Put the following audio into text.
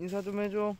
인사 좀 해줘.